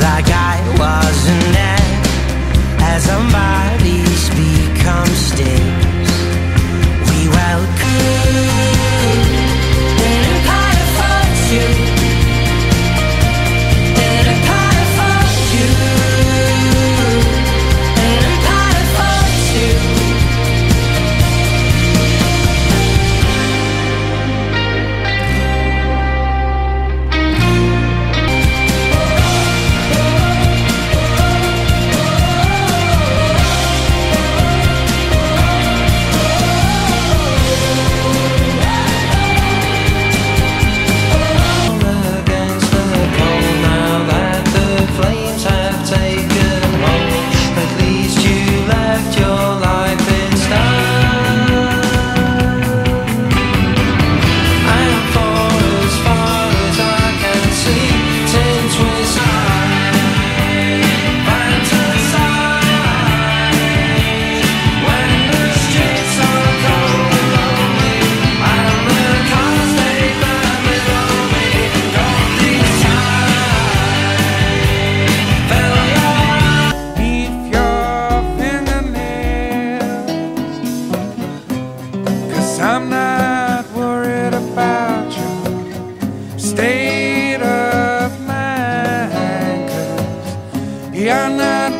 like I wasn't I'm not worried about your state of mind. Cause you're not